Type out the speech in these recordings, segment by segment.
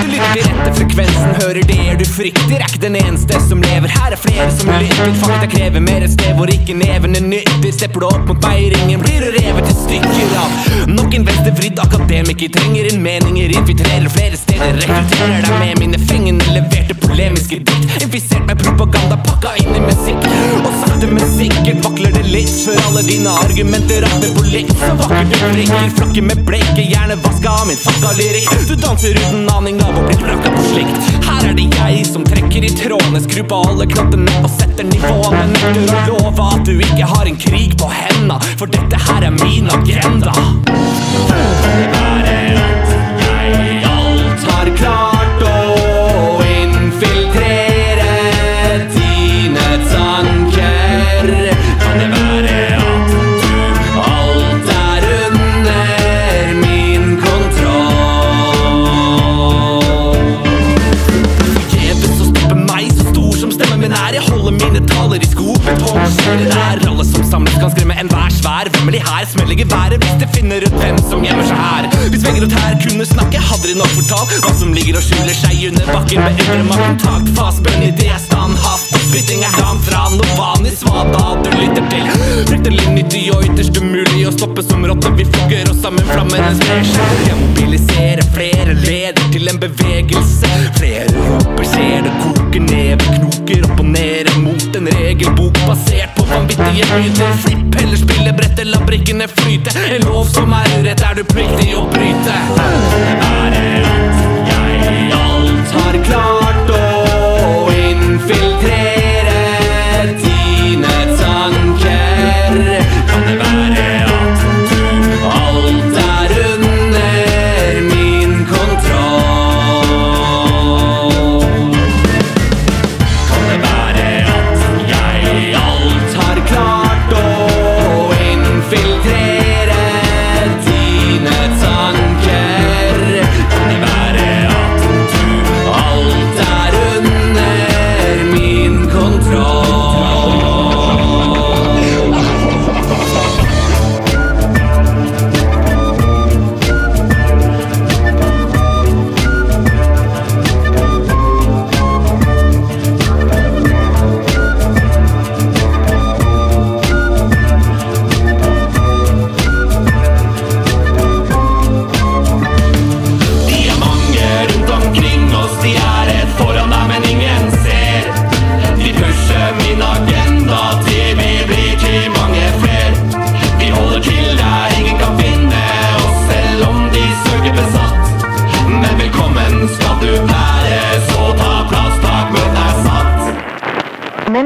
Du lytter til rette frekvensen, hører det du frykter. Er ikke den eneste som lever, her er flere som lytter. Fakta krever mer et sted hvor ikke nevene nytter. Stepper du opp mot veiringen, blir du revet til stykker av nok en venstrevridd akademiker. Trenger inn meninger, infiltrerer flere steder. Rekrutterer deg med mine fengende leverte polemiske dikt. Infisert med propaganda pakka inn i musikk. Og sakte, men sikkert vakler det litt før alle dine argumenter rakner på likt. Så vakkert du prikker, flakker med blikket, gjerne vaska av min fucka lyrikk. Du danser uten aning av å bli brakka på slikt. Her er det jeg som trekker i trådene, skrur på alle knottene og setter nivået. Men nekter å love at du ikke har en krig på henda, for dette her er min agenda. Kan skremme enhver svær. Vemmelig her smeller geværet hvis de finner ut hvem som gjemmer seg her. Hvis vegger og tær kunne snakke, hadde de nok fortalt hva som ligger og skjuler seg under bakken. Med Beundrer makten, takt, fast, bønn i det er standhaft. Spytting er langt fra Novan i svada du lytter til. Fryktelig nyttig og ytterst umulig å stoppe som rotter. Vi fugger oss sammen, flammene sprer seg. Jeg mobiliserer flere leder til en bevegelse. Flere roper, ser det koker myter. Flipp eller spille brettet, la brikkene flyte. En lov som er urett, er du pliktig å bryte. Er det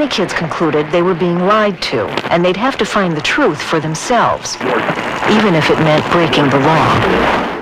Many kids concluded they were being lied to, and they'd have to find the truth for themselves, even if it meant breaking the law.